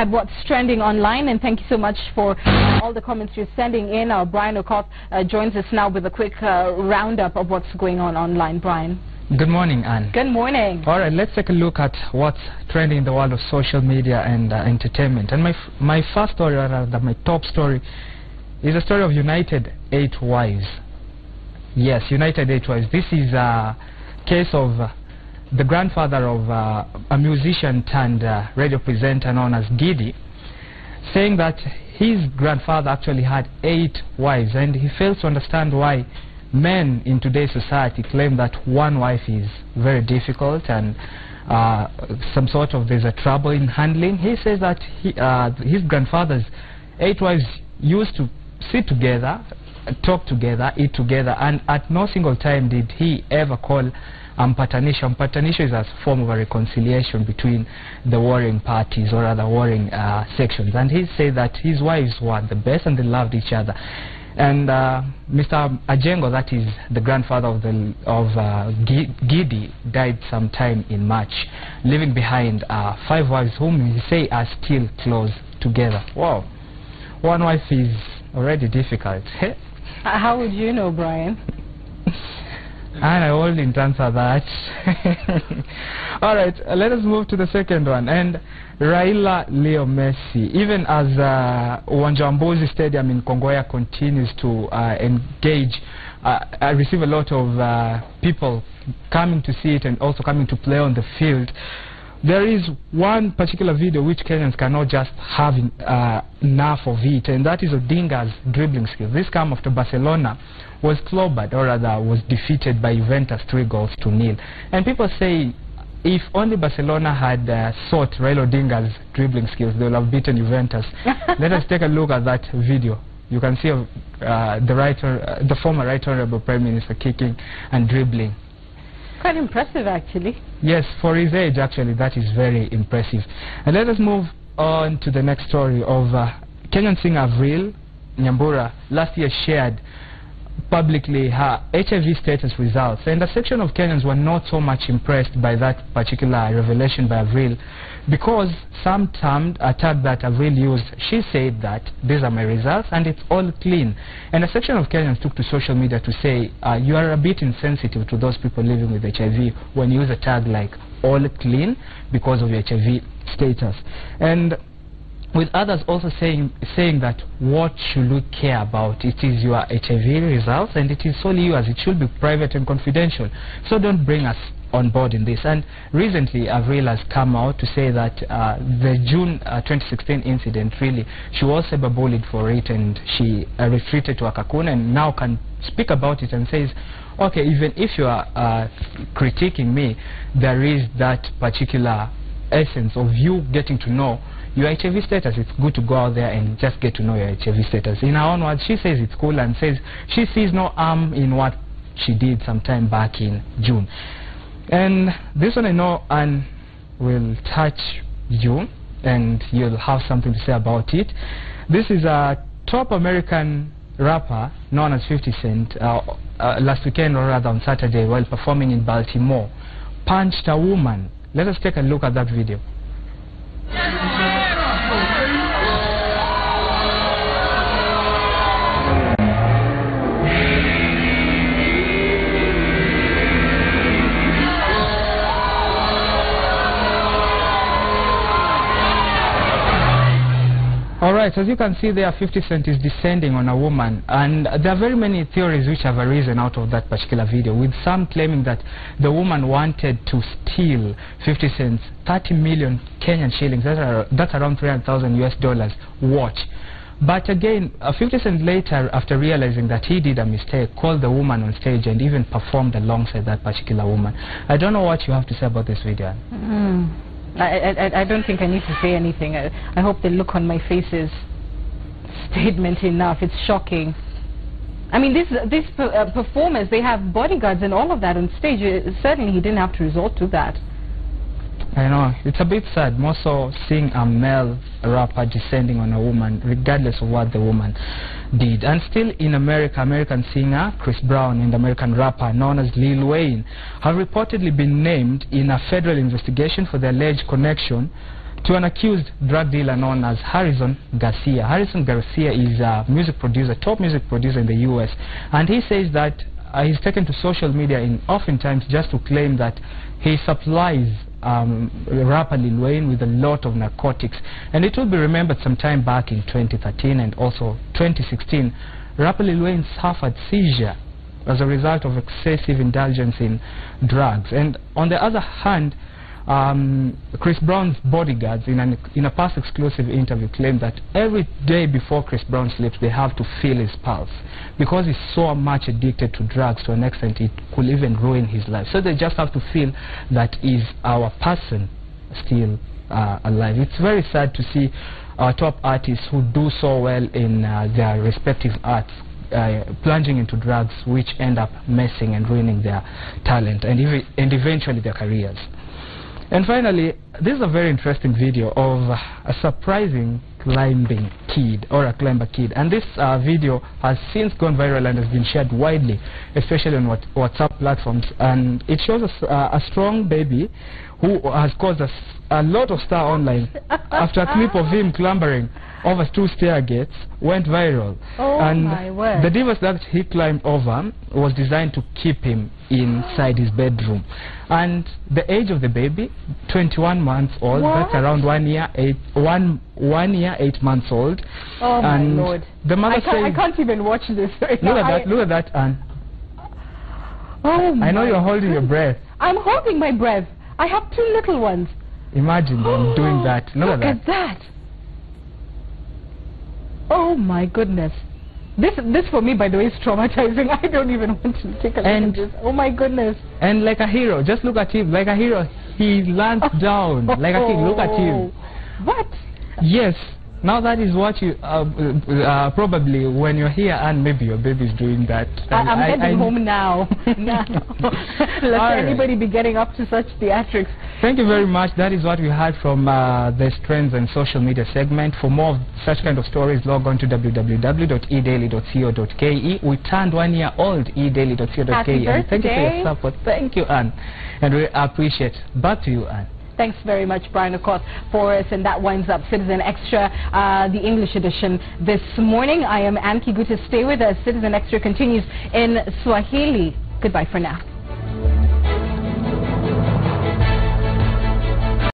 at what's trending online. And thank you so much for all the comments you're sending in. Uh, Brian Okoth uh, joins us now with a quick uh, roundup of what's going on online. Brian. Good morning, Anne. Good morning. All right, let's take a look at what's trending in the world of social media and uh, entertainment. And my my first story, or rather my top story, is a story of United Eight Wives. Yes, United Eight Wives. This is a case of uh, the grandfather of uh, a musician turned uh, radio presenter known as Gidi, saying that his grandfather actually had eight wives, and he fails to understand why men in today's society claim that one wife is very difficult and uh, some sort of there's a trouble in handling. He says that he, uh, his grandfather's eight wives used to sit together, talk together, eat together, and at no single time did he ever call Ampatanisho. Ampatanisho is a form of a reconciliation between the warring parties or other warring uh, sections. And he said that his wives were the best and they loved each other. And uh, Mr. Ajengo, that is the grandfather of, the, of uh, Gidi, died sometime in March, leaving behind uh, five wives whom he say are still close together. Wow. One wife is already difficult. How would you know, Brian? And I only answer that. All right, uh, let us move to the second one. And Raila Leo Messi, even as uh, Uwanja Stadium in Kongowea continues to uh, engage, uh, I receive a lot of uh, people coming to see it and also coming to play on the field. There is one particular video which Kenyans cannot just have uh, enough of it, and that is Odinga's dribbling skills. This came after Barcelona was clobbered, or rather was defeated by Juventus three goals to nil. And people say if only Barcelona had uh, sought Raila Odinga's dribbling skills, they would have beaten Juventus. Let us take a look at that video. You can see uh, the, right, uh, the former Right Honorable Prime Minister kicking and dribbling. Quite impressive, actually. Yes, for his age, actually, that is very impressive. And let us move on to the next story of uh, Kenyan singer Avril Nyambura last year shared publicly her HIV status results. And a section of Kenyans were not so much impressed by that particular revelation by Avril because some termed a tag that Avril used, she said that these are my results and it's all clean. And a section of Kenyans took to social media to say uh, you are a bit insensitive to those people living with HIV when you use a tag like all clean because of your HIV status. And with others also saying saying that what should we care about? It is your HIV results and it is solely yours. It should be private and confidential. So don't bring us on board in this. And recently, Avril has come out to say that uh, the June uh, 2016 incident, really, she was cyberbullied for it and she uh, retreated to Akakuna and now can speak about it and says, okay, even if you are uh, critiquing me, there is that particular essence of you getting to know your HIV status, it's good to go out there and just get to know your HIV status. In her own words, she says it's cool and says she sees no harm in what she did sometime back in June. And this one I know Anne will touch you and you'll have something to say about it. This is a top American rapper known as 50 Cent uh, uh, last weekend or rather on Saturday while performing in Baltimore punched a woman. Let us take a look at that video. Alright, as you can see there, 50 Cent is descending on a woman, and there are very many theories which have arisen out of that particular video, with some claiming that the woman wanted to steal 50 Cent's 30 million Kenyan shillings, that's, are, that's around 300,000 US dollars, watch. But again, uh, 50 Cent later, after realizing that he did a mistake, called the woman on stage and even performed alongside that particular woman. I don't know what you have to say about this video. Mm. I, I, I don't think I need to say anything. I, I hope the look on my face is statement enough. It's shocking. I mean, this this uh, performance, they have bodyguards and all of that on stage. Uh, certainly, he didn't have to resort to that. I know. It's a bit sad, more so seeing a male rapper descending on a woman, regardless of what the woman did. And still in America, American singer Chris Brown and American rapper known as Lil Wayne have reportedly been named in a federal investigation for the alleged connection to an accused drug dealer known as Harrison Garcia. Harrison Garcia is a music producer, top music producer in the U.S. And he says that uh, he's taken to social media in oftentimes just to claim that he supplies um, rapper Lil Wayne with a lot of narcotics. And it will be remembered sometime back in 2013 and also 2016, rapper Lil Wayne suffered seizure as a result of excessive indulgence in drugs. And on the other hand, um, Chris Brown's bodyguards in, an, in a past exclusive interview claimed that every day before Chris Brown sleeps they have to feel his pulse because he's so much addicted to drugs to an extent it could even ruin his life. So they just have to feel that is our person still uh, alive. It's very sad to see our top artists who do so well in uh, their respective arts uh, plunging into drugs which end up messing and ruining their talent and, ev and eventually their careers. And finally, this is a very interesting video of a surprising climbing kid or a climber kid. And this uh, video has since gone viral and has been shared widely, especially on what, WhatsApp platforms. And it shows us uh, a strong baby who has caused us a lot of star online after a clip of him clambering over two stair gates went viral. Oh and my word. the device that he climbed over was designed to keep him inside his bedroom. And the age of the baby, 21 months old, What? that's around one year, eight, one, one year, eight months old. Oh my and lord. The mother I can't, I can't even watch this look now. at that, look at that, Anne. Oh I know you're holding your breath. I'm holding my breath. I have two little ones. Imagine them oh, doing that. Look, Look at that. that. Oh my goodness. This this for me by the way is traumatizing. I don't even want to take a look And- at this. Oh my goodness. And like a hero, just look at him, like a hero. He lands down, like a king. Look at him. What? Yes. Now that is what you uh, uh, probably when you're here and maybe your baby's doing that. I, I'm I- heading I- home now. now. Let right. anybody be getting up to such theatrics. Thank you very much. That is what we had from uh, this trends and social media segment. For more of such kind of stories, log on to www.edaily.co.ke. We turned one year old, edaily.co.ke. Happy And thank you for your support. Thank you, Anne. And we appreciate. Back to you, Anne. Thanks very much, Brian, of course, for us. And that winds up Citizen Extra, uh, the English edition this morning. I am Anne Kiguta. Stay with us. Citizen Extra continues in Swahili. Goodbye for now.